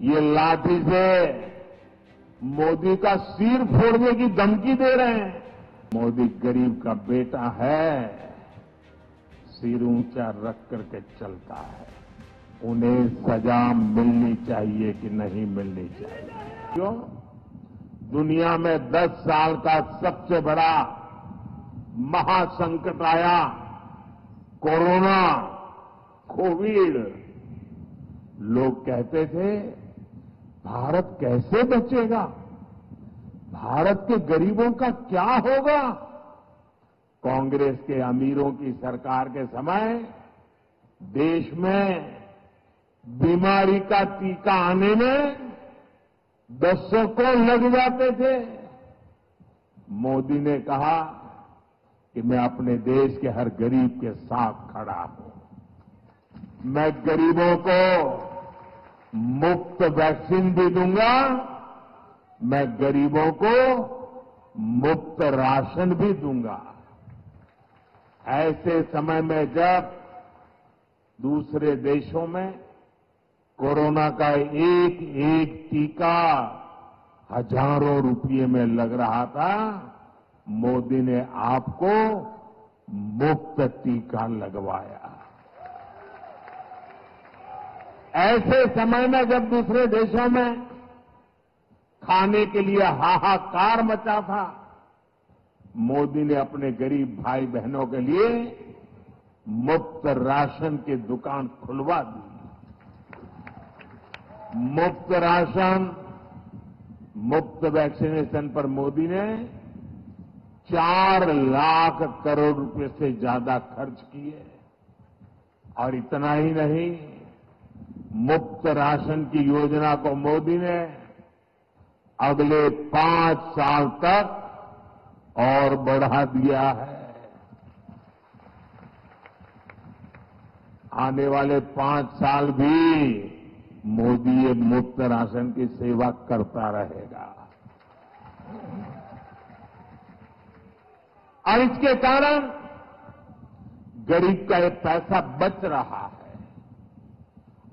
ये लाठी से मोदी का सिर फोड़ने की धमकी दे रहे हैं। मोदी गरीब का बेटा है, सिर ऊँचा रख करके चलता है। उन्हें सजा मिलनी चाहिए कि नहीं मिलनी चाहिए? क्यों? दुनिया में 10 साल का सबसे बड़ा महासंकट आया। Corona, covid. लोग कहते थे भारत कैसे बचेगा? भारत के गरीबों का क्या होगा? कांग्रेस के अमीरों की सरकार के समय देश में बीमारी का टीका आने में दशकों लग जाते थे। मोदी ने कहा कि मैं अपने देश के हर गरीब के साथ खड़ा हूँ। मैं गरीबों को मुफ़्त वैक्सीन भी दूँगा, मैं गरीबों को मुफ़्त राशन भी दूँगा। ऐसे समय में जब दूसरे देशों में कोरोना का एक एक टीका हज़ारों रुपये में लग रहा था, मोदी ने आपको मुफ़्त टीका लगवाया। ऐसे समय में जब दूसरे देशों में खाने के लिए हाहाकार मचा था, मोदी ने अपने गरीब भाई बहनों के लिए मुफ़्त राशन की दुकान खुलवा दी। मुफ़्त राशन, मुफ़्त वैक्सीनेशन पर मोदी ने चार लाख करोड़ रुपए से ज़्यादा खर्च किए। और इतना ही नहीं मुफ़्त राशन की योजना को मोदी ने अगले पाँच साल तक और बढ़ा दिया है। आने वाले पाँच साल भी मोदी ये मुफ़्त राशन की सेवा करता रहेगा। और इसके कारण गरीब का ये पैसा बच रहा है।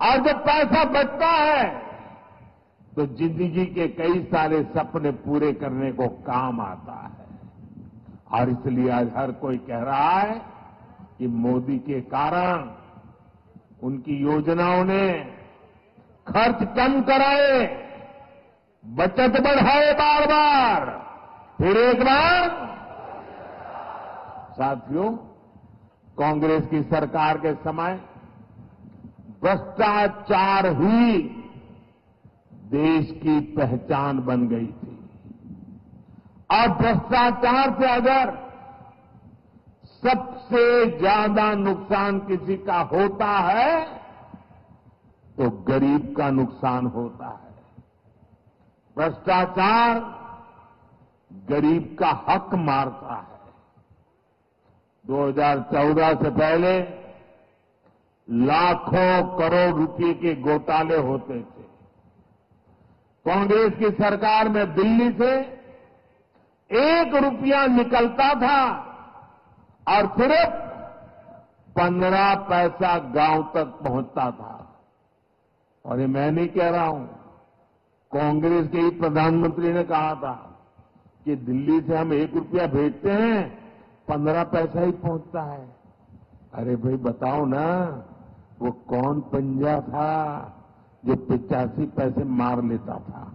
और जब पैसा बचता है तो ज़िंदगी के कई सारे सपने पूरे करने को काम आता है। और इसलिए आज हर कोई कह रहा है कि मोदी के कारण उनकी योजनाओं ने खर्च कम कराए, बचत बढ़ाए बार बार फिर एक बार, साथियों, कांग्रेस की सरकार के समय भ्रष्टाचार ही देश की पहचान बन गई थी। और भ्रष्टाचार से अगर सबसे ज़्यादा नुकसान किसी का होता है तो गरीब का नुकसान होता है। भ्रष्टाचार गरीब का हक मारता है। 2014 से पहले लाखों करोड़ रुपए के घोटाले होते थे। कांग्रेस की सरकार में दिल्ली से एक रुपया निकलता था और सिर्फ़ पंद्रह पैसा गाँव तक पहुँचता था। और ये मैं नहीं कह रहा हूँ, कांग्रेस के ही प्रधानमंत्री ने कहा था कि दिल्ली से हम एक रुपया भेजते हैं, पंद्रह पैसा ही पहुँचता है। अरे भाई बताओ ना वो कौन पंजा था जो पिचासी पैसे मार लेता था?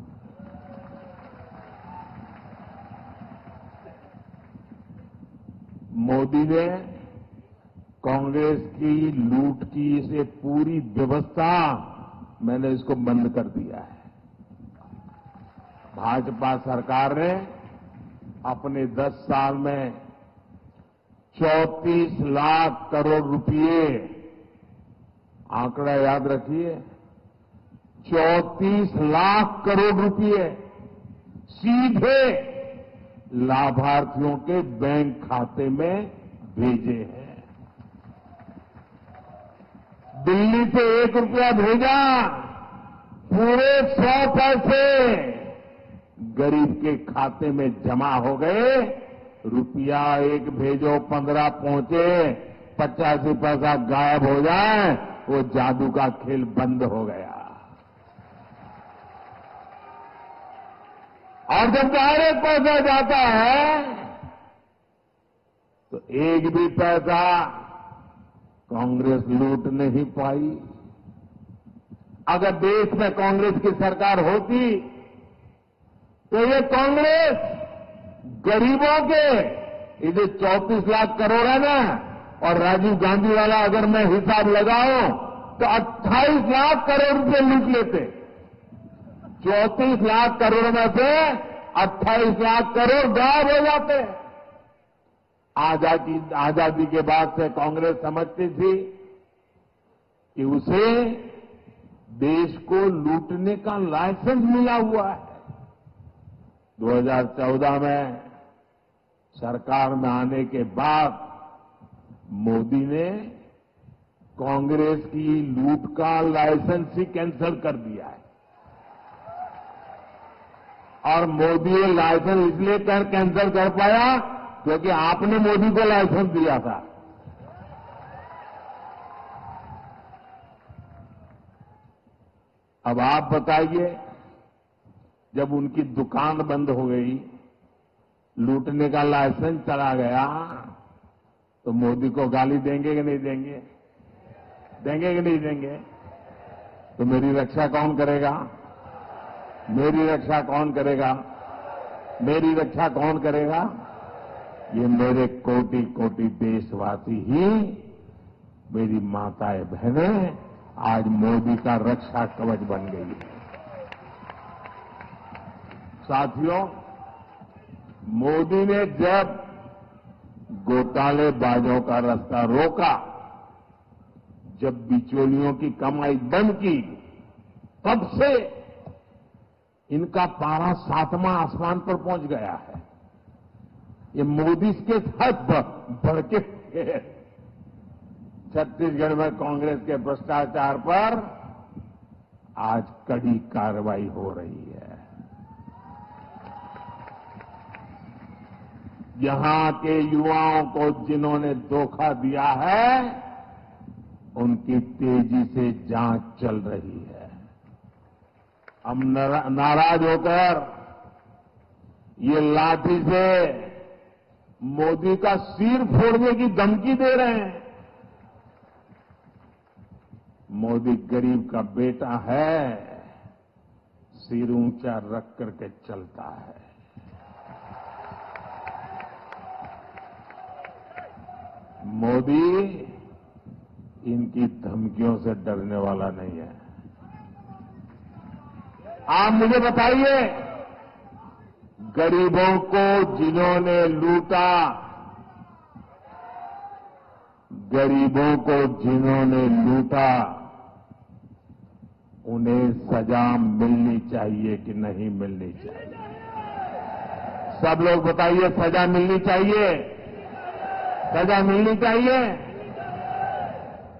मोदी ने कांग्रेस की लूट की से पूरी व्यवस्था मैंने इसको बंद कर दिया है। भाजपा सरकार ने अपने 10 साल में 34 लाख करोड़ रुपए आंकड़ा याद रखिए 34 लाख करोड़ रुपए सीधे लाभार्थियों के बैंक खाते में भेजे हैं। दिल्ली से एक रुपया भेजा, पूरे सौ पैसे गरीब के खाते में जमा हो गए, रुपया एक भेजो, पंद्रह पहुँचे, पचासी पैसा गायब हो जाए वो जादू का खेल बंद हो गया। और जब डायरेक्ट पैसा जाता है तो एक भी पैसा कांग्रेस लूट नहीं पाई। अगर देश में कांग्रेस की सरकार होती तो ये कांग्रेस गरीबों के जो चौंतीस लाख करोड़ है ना और राजीव गांधी वाला अगर मैं हिसाब लगाऊँ तो 28 लाख करोड़ रुपए लूट लेते। चौंतीस लाख करोड़ में से 28 लाख करोड़ गायब हो जाते। आज़ादी आज़ादी के बाद से कांग्रेस समझती थी कि उसे देश को लूटने का लाइसेंस मिला हुआ है। 2014 में सरकार में आने के बाद मोदी ने कांग्रेस की लूट का लाइसेंस ही कैंसिल कर दिया है। और मोदी लाइसेंस इसलिए कर कैंसिल कर पाया क्योंकि आपने मोदी को लाइसेंस दिया था। अब आप बताइए, जब उनकी दुकान बंद हो गई, लूटने का लाइसेंस चला गया तो मोदी को गाली देंगे कि नहीं देंगे? देंगे कि नहीं देंगे? तो मेरी रक्षा कौन करेगा? मेरी रक्षा कौन करेगा? मेरी रक्षा कौन करेगा? ये मेरे कोटि कोटि देशवासी ही मेरी माताएँ, बहनें, आज मोदी का रक्षा कवच बन गई है। साथियों, मोदी ने जब घोटालेबाजों का रास्ता रोका। जब बिचौलियों की कमाई बंद की, तब से इनका पारा सातवां आसमान पर पहुँच गया है। ये मोदी के साथ बढ़ के छत्तीसगढ़ में कांग्रेस के भ्रष्टाचार पर आज कड़ी कार्रवाई हो रही है। यहाँ के युवाओं को जिन्होंने धोखा दिया है, उनकी तेज़ी से जाँच चल रही है। हम नाराज़ होकर ये लाठी से मोदी का सिर फोड़ने की धमकी दे रहे हैं। मोदी गरीब का बेटा है, सिर ऊँचा रख करके चलता है। मोदी इनकी धमकियों से डरने वाला नहीं है। आप मुझे बताइए, गरीबों को जिन्होंने लूटा, गरीबों को जिन्होंने लूटा, उन्हें सजा मिलनी चाहिए कि नहीं मिलनी चाहिए? सब लोग बताइए, सजा मिलनी चाहिए? सजा मिलनी चाहिए।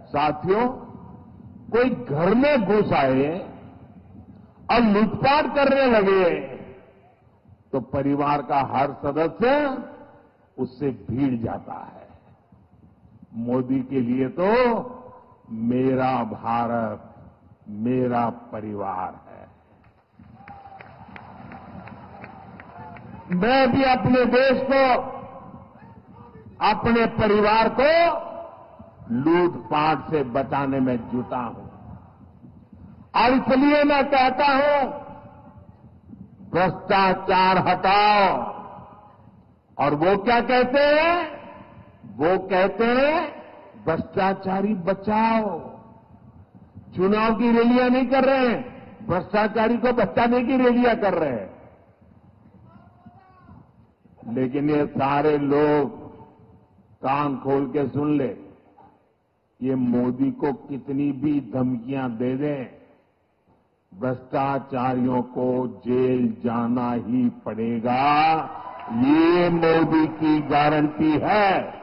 साथियों, कोई घर में घुस आए और लूटपाट करने लगे तो परिवार का हर सदस्य उससे भीड़ जाता है। मोदी के लिए तो मेरा भारत, मेरा परिवार है। मैं भी अपने देश को अपने परिवार को लूटपाट से बचाने में जुटा हूँ। और इसलिए मैं कहता हूँ, भ्रष्टाचार हटाओ। और वो क्या कहते हैं? वो कहते हैं, भ्रष्टाचारी बचाओ। चुनाव की रैलियाँ नहीं कर रहे हैं, भ्रष्टाचारी को बचाने की रैलियाँ कर रहे हैं। लेकिन ये सारे लोग कान खोल के सुन ले। ये मोदी को कितनी भी धमकियाँ दे दें, भ्रष्टाचारियों को जेल जाना ही पड़ेगा। ये मोदी की गारंटी है।